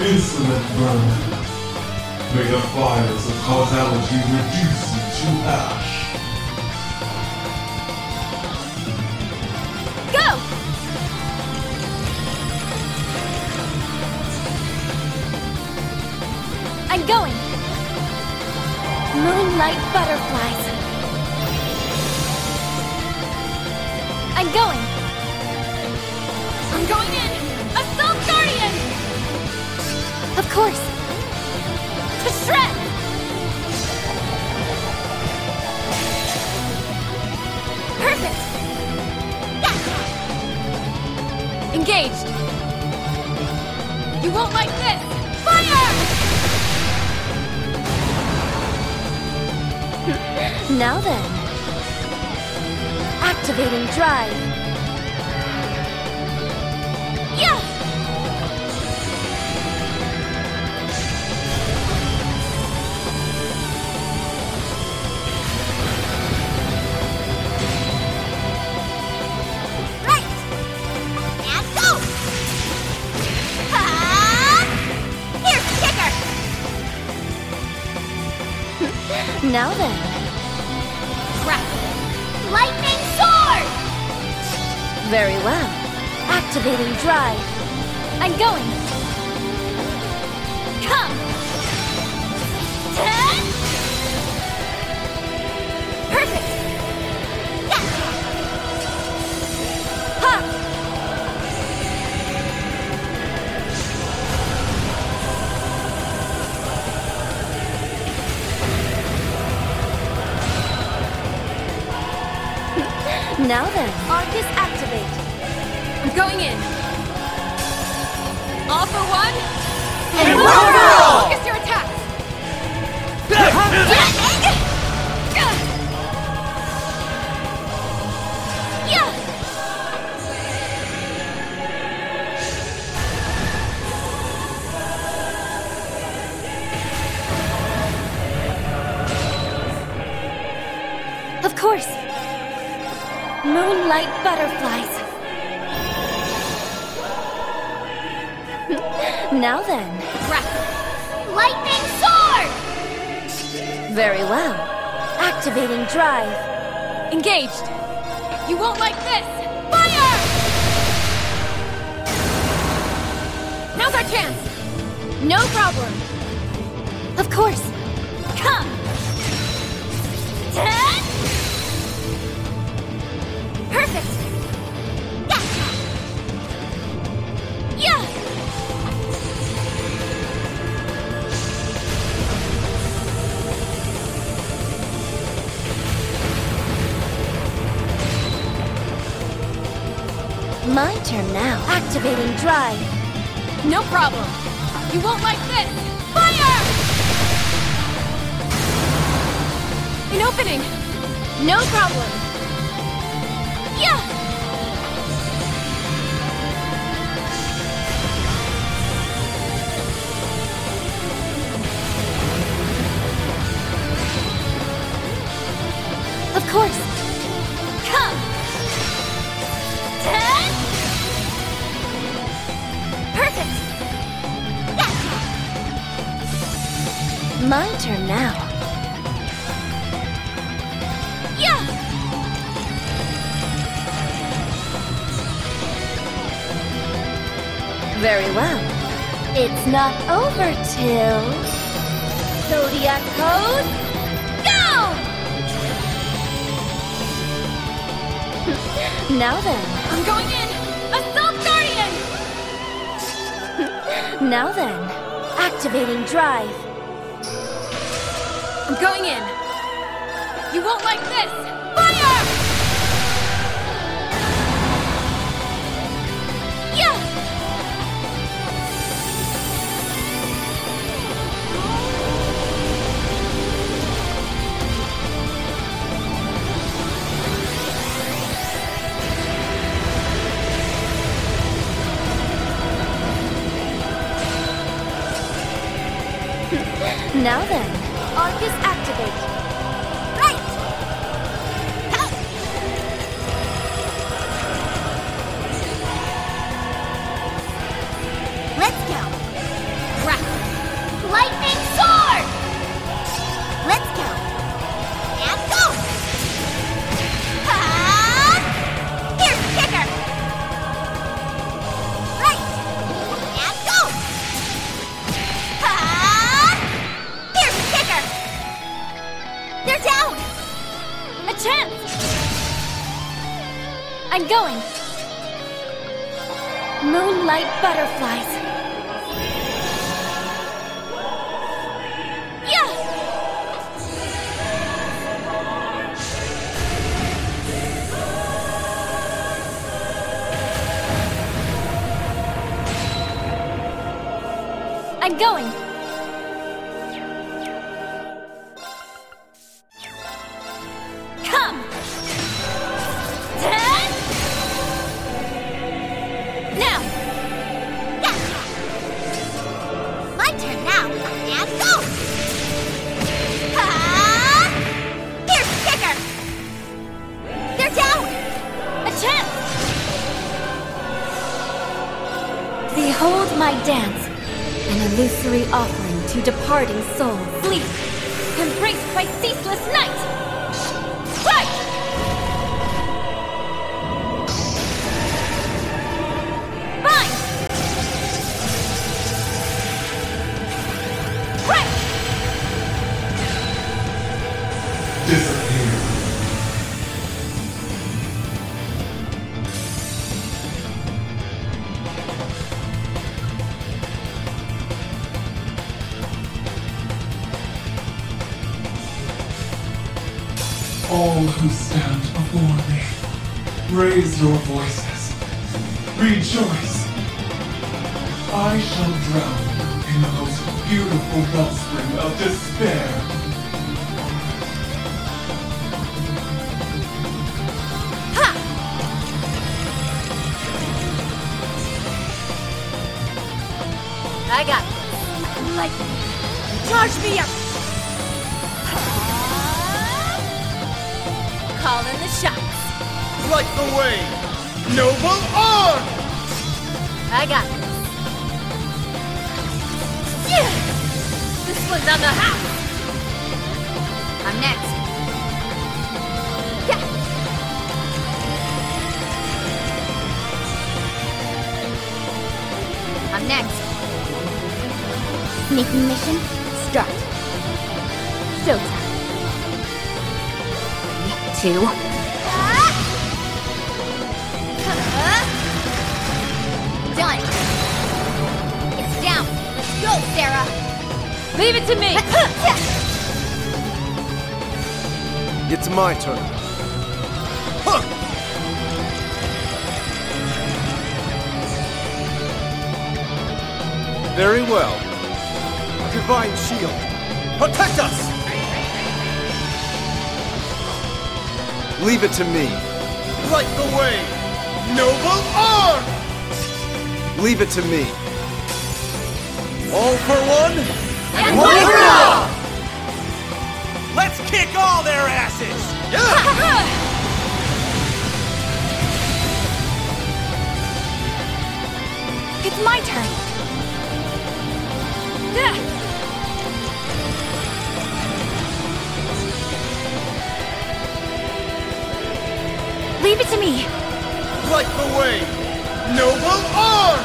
Insolent vermin. May the fires of causality reduce you to ash. Go! I'm going! Moonlight butterflies. I'm going! I'm going in! Course! To shred! Perfect! Yeah! Engaged! You won't like this! Fire! now then. Activating drive. Going in. All for one. And one for all. Focus your attacks. Yeah. Of course. Moonlight butterflies. Now then. Lightning sword! Very well. Activating drive. Engaged. You won't like this! Fire! Now's our chance! No problem. Of course. Come! Turn now. Activating drive. No problem. You won't like this. Fire! An opening. No problem. Very well. It's not over till... Zodiac Code, go! now then. I'm going in! Assault Guardian! now then. Activating drive. I'm going in. You won't like this! My turn now, and go! Ah! Ha! Here's kicker! They're down! A chance! Behold my dance, an illusory offering to departing souls. Sleep, embraced by ceaseless night! Raise your voices. Rejoice. I shall drown in the most beautiful wellspring of despair. Ha! I got this. Lightning, charge me up! Call in the shots. Light the way! Noble arm! I got this. Yeah! This one's on the house! I'm next. Yeah! I'm next. Sneaking mission, start. Showtime. Two. Go, Sarah. Leave it to me. It's my turn. Huh! Very well. Divine shield. Protect us! Leave it to me. Light the way! Noble arm! Leave it to me. All for one? And one for all! Let's kick all their asses! Yeah! It's my turn. Gah! Leave it to me. Light the way! Noble arm!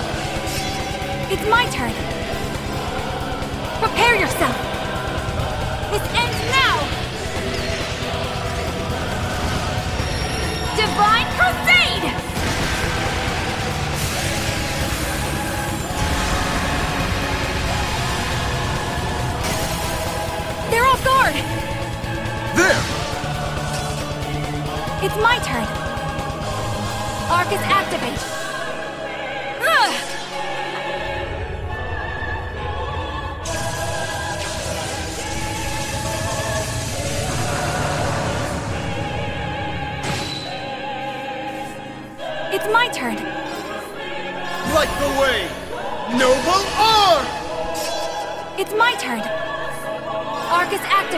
It's my turn. Yourself. This ends now. Divine Crusade! They're off guard. There! It's my turn. Arcus activate.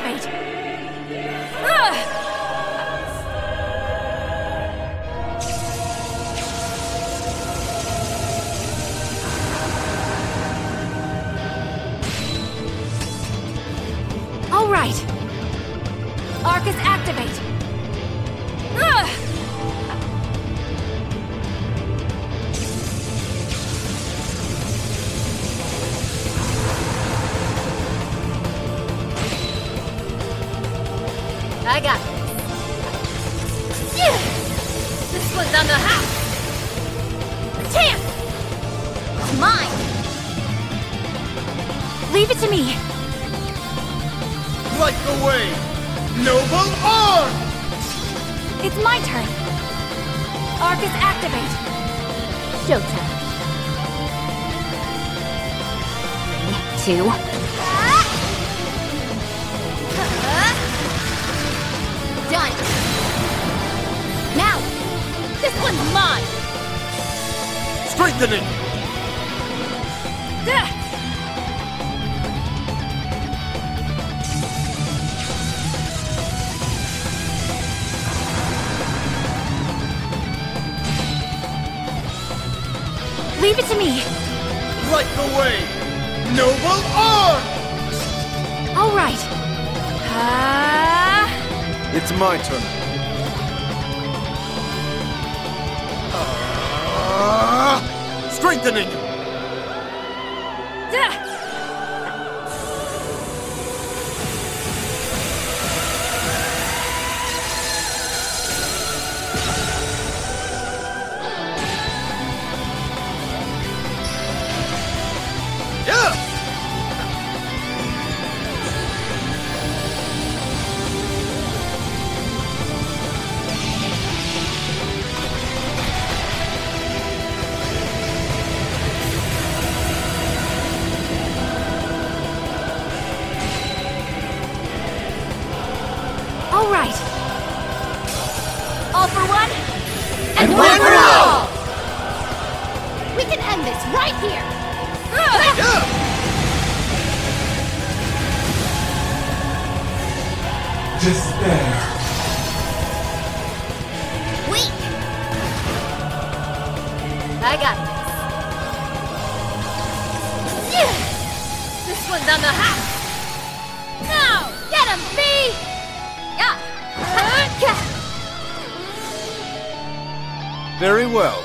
Ugh! All right. Arcus activate. Leave it to me! Light the way! Noble Arm! All right. Ah, It's my turn. Ah, strengthening! duh. All right. All for one, And one for all! We can end this right here. Despair. Weak. I got this. This one's on the house. No, get him, B. Very well.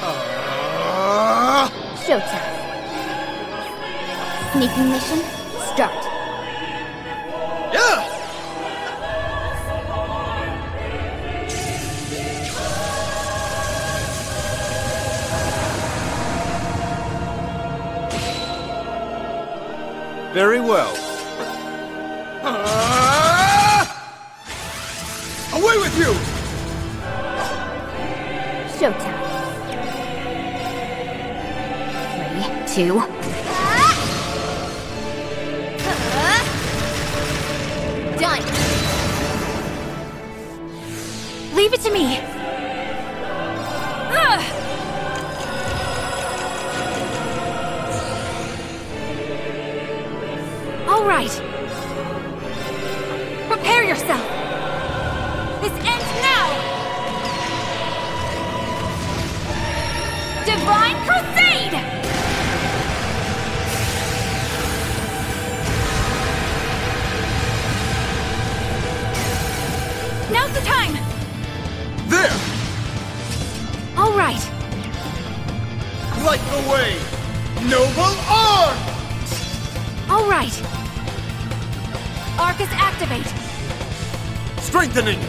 Ah, Showtime. Sneaking mission, start. yeah! Very well. Away with you! Showtime. Three, two. Done. Leave it to me. Strengthening!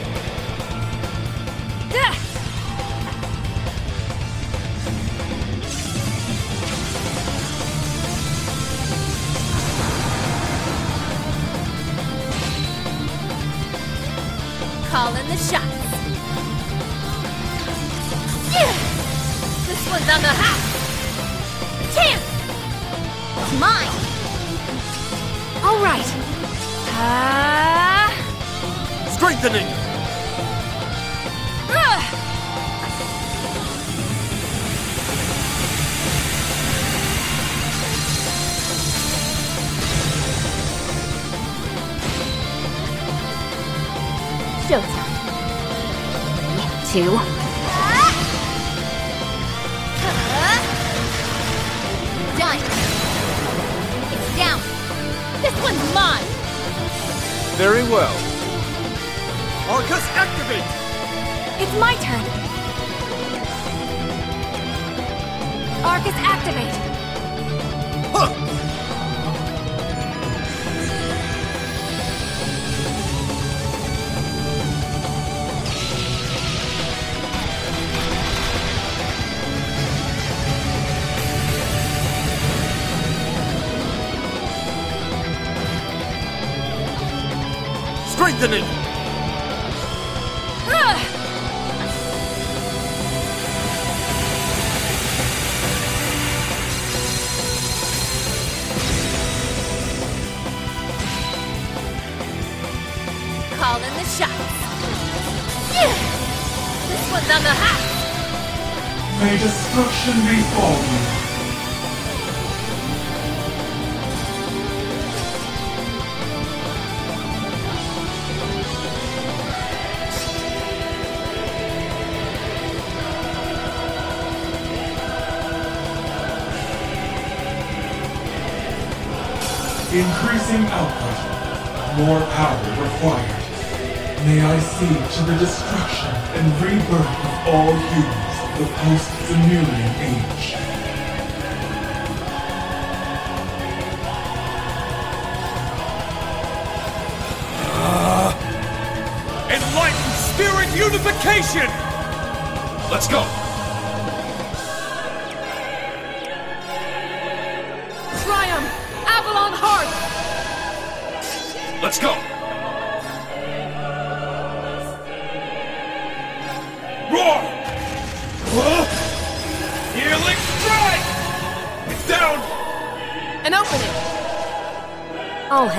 Arcus, activate! It's my turn! Arcus, activate! Huh. Strengthening! Increasing output. More power required. May I see to the destruction and rebirth of all humans the post-Zemurian age. Ah! Enlightened spirit unification! Let's go!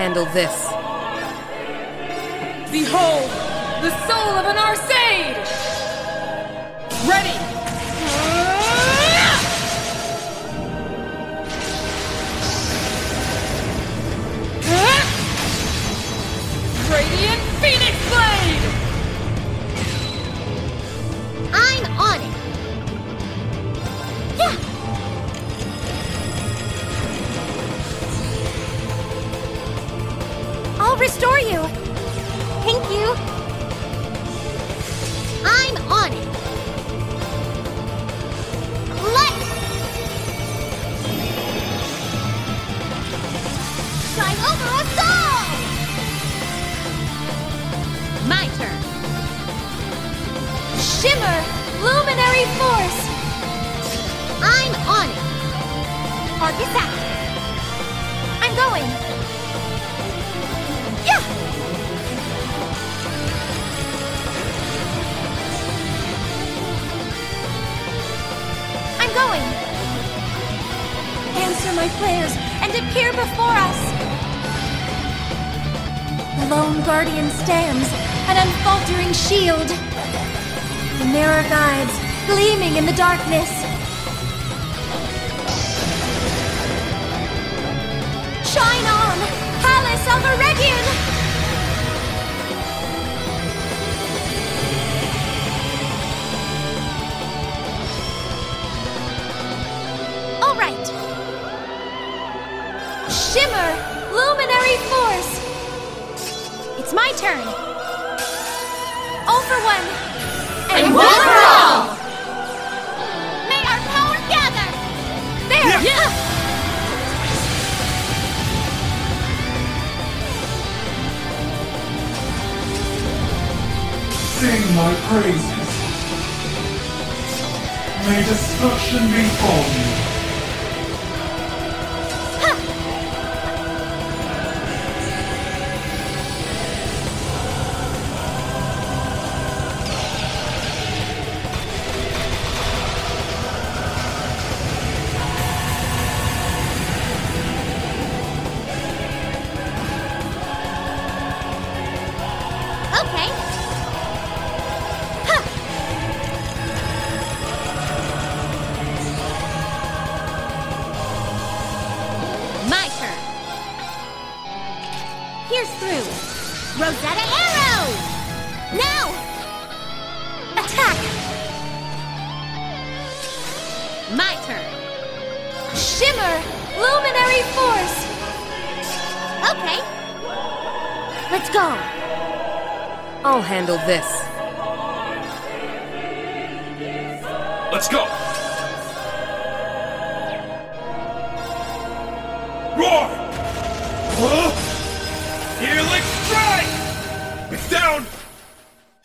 Handle this. Behold! The soul of an Arseid! Ready! Going! Answer my prayers and appear before us! The lone guardian stands, an unfaltering shield. The mirror guides, gleaming in the darkness. Shine on, Palace of turn. All for one. And, one for all! May our power gather! There! Yeah. Sing my praises. May destruction befall you. This. Let's go! Roar! Huh? Healing strike! It's down!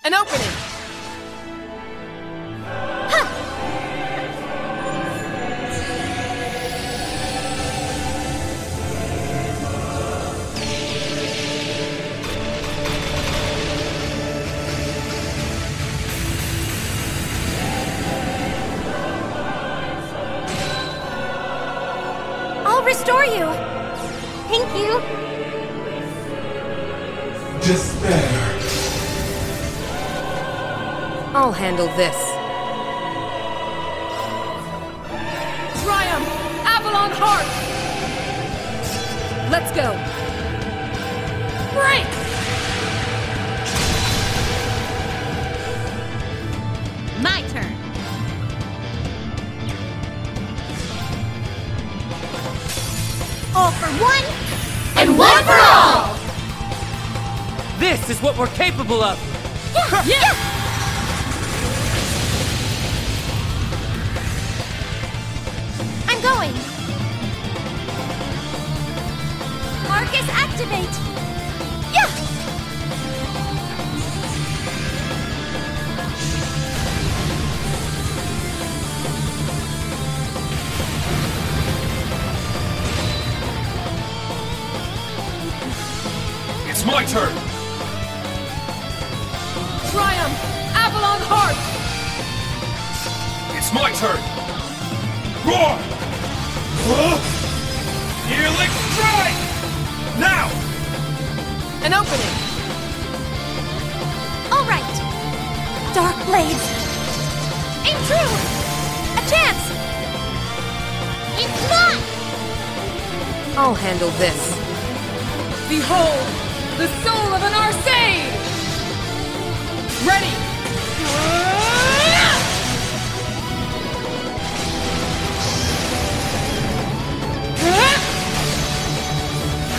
An opening! Handle this. Triumph! Avalon Heart! Let's go. Break! My turn. All for one, and one for all! This is what we're capable of! Yeah! yeah. I'm going. Arcus, activate. I'll handle this. Behold, the soul of an Arseid! Ready!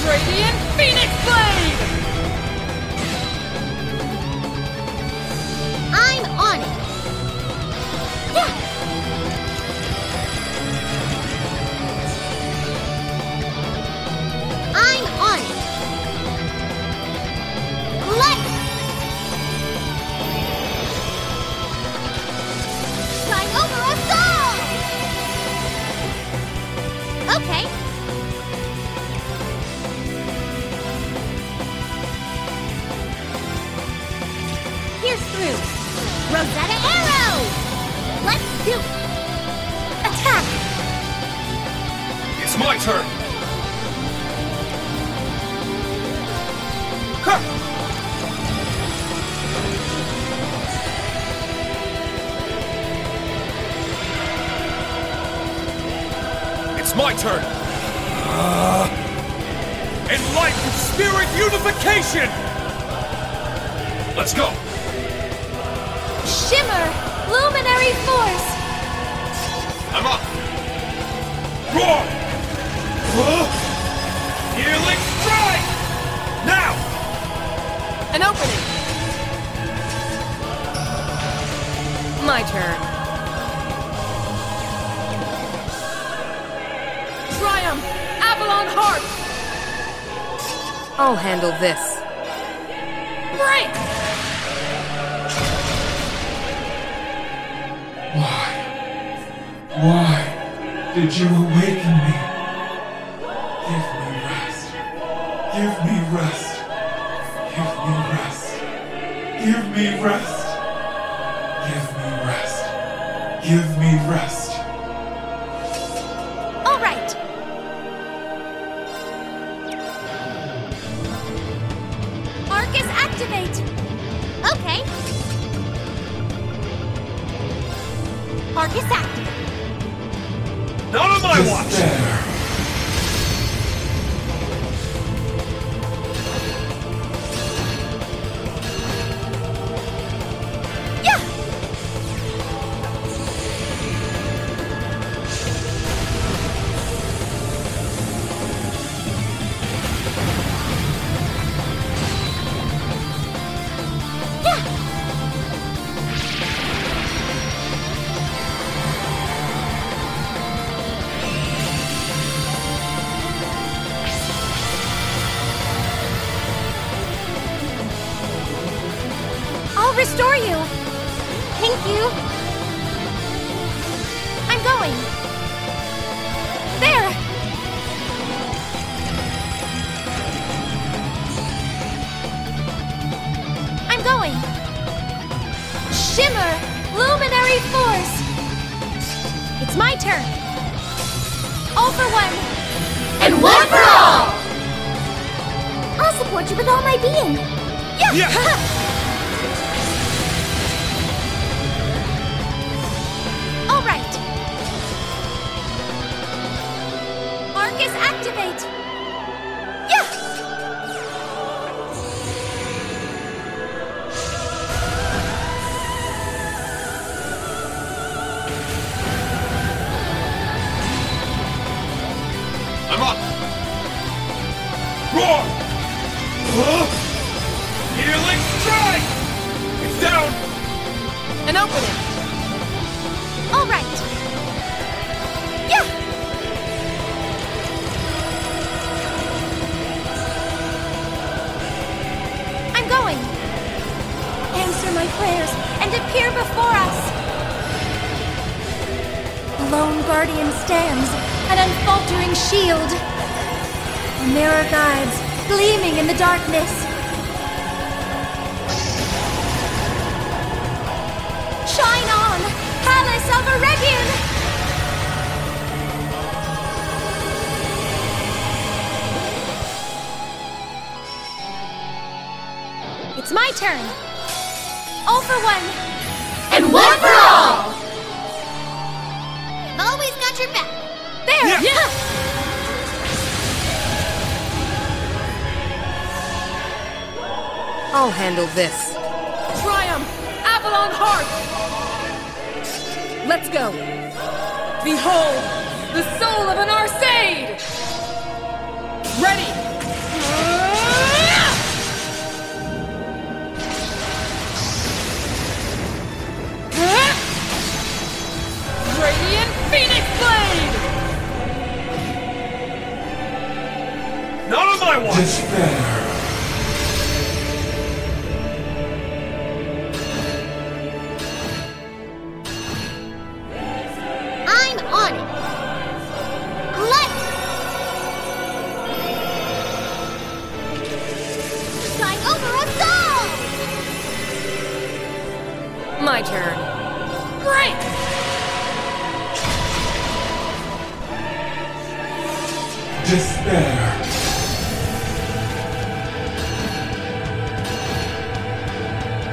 Radiant Phoenix Blade! I'm on it. It's my turn! It's my turn! Uh, enlightened spirit unification! Let's go! Shimmer! Luminary Force! I'm up! Roar! Strike! Now! An opening. My turn. Triumph! Avalon Heart! I'll handle this. Break! Why? Why did you awaken me? Give me rest. Give me rest. Give me rest. Give me rest. Give me rest. You. I'm going. There. I'm going. Shimmer, luminary force. It's my turn. All for one. And one for all! I'll support you with all my being. Yeah! Yeah. I'm up. Roar! Huh? Healing strike! It's down! An opening. All right. Yeah. I'm going. Answer my prayers and appear before us. Lone guardian stands, an unfaltering shield. A mirror guides, gleaming in the darkness. Shine on, Palace of Eregion! It's my turn. All for one. And one for all! There! Yeah. I'll handle this. Triumph! Avalon Heart! Let's go! Behold, the soul of an Arseid! Ready! Radiant Phoenix Blade! My watch! Despair.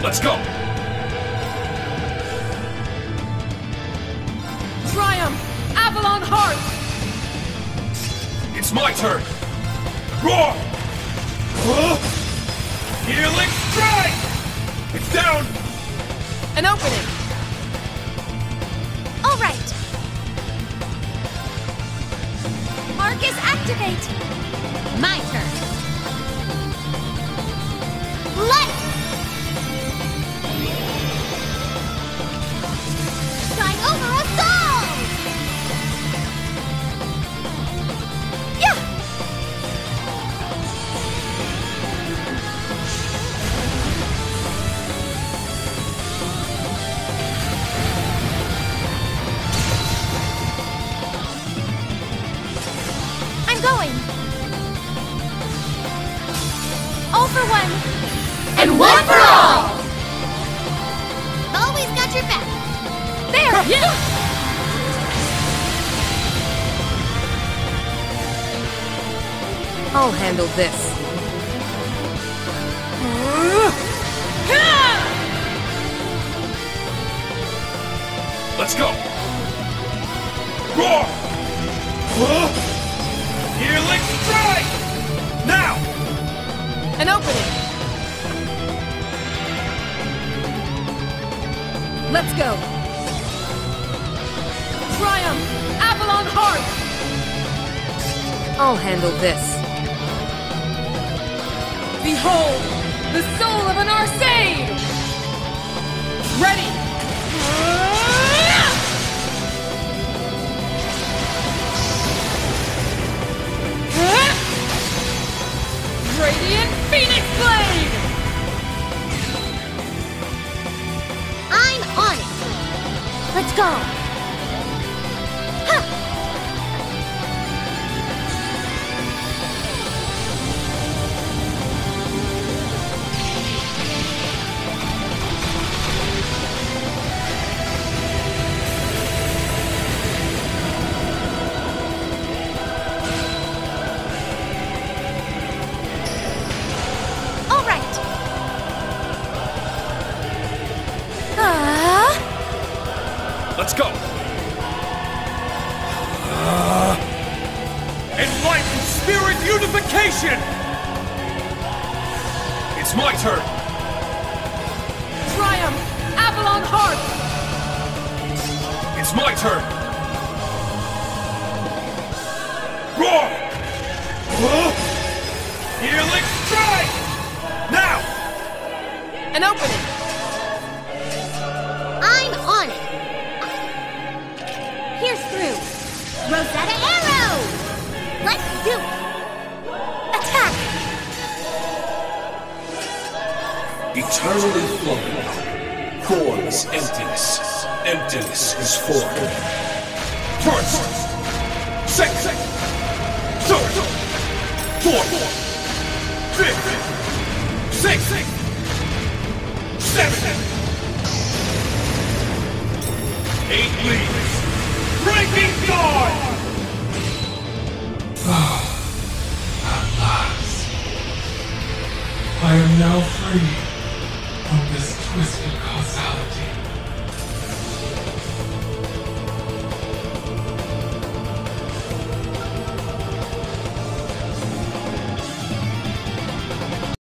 Let's go! Triumph! Avalon Heart! It's my turn! Roar! Huh? Healing strike! It's down! An opening. All right. Arcus, activate. My All for one. And one for all! Always got your back. There. Yeah! I'll handle this. Let's go! Roar! Huh? Healing strike! An opening. Let's go. Triumph! Avalon Heart! I'll handle this. Behold, the soul of an Arseid! Ready! Radiant Phoenix Blade! I'm on it. Let's go.